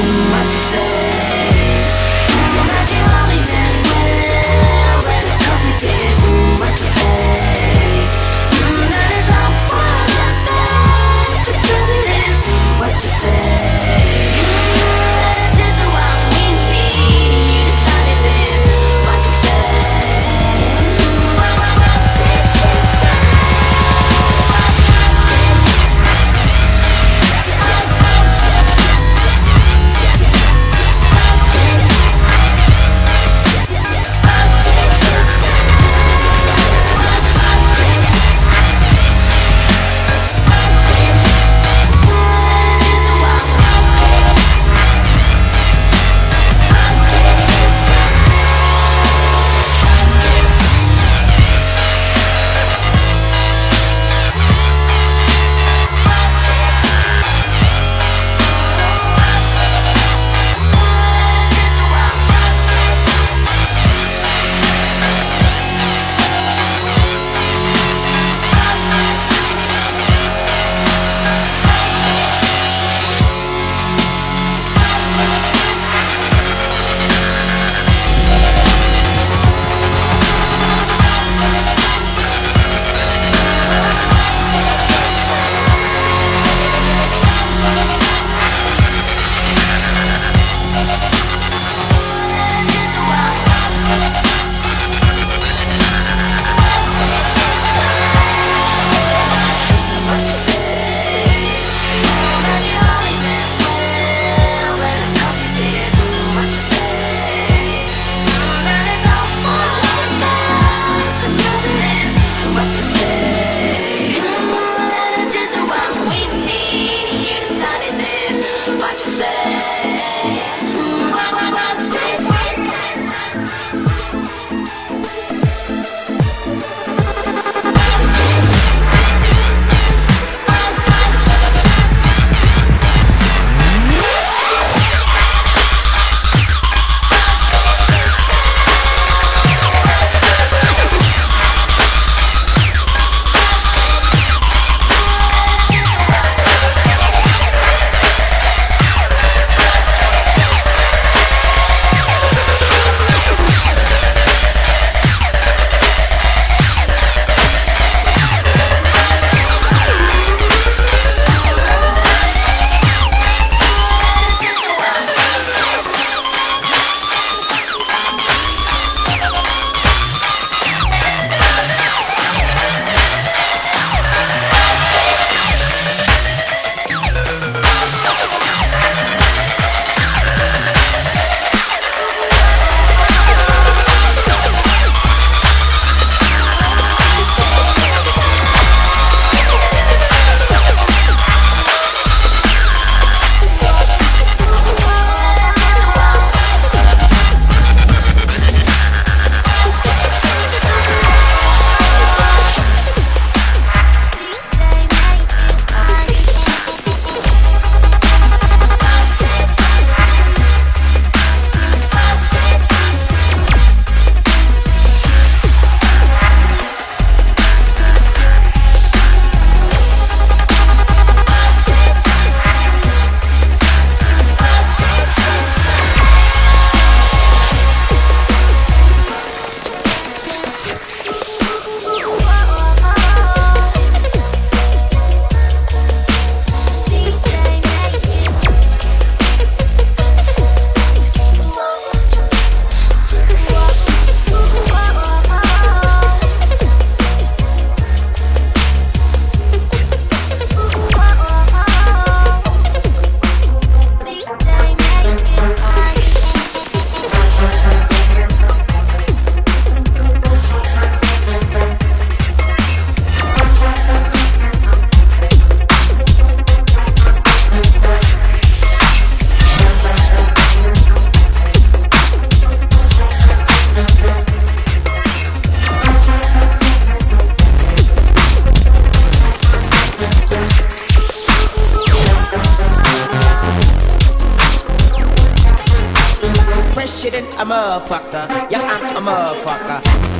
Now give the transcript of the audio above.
a motherfucker. Yeah, I'm a motherfucker.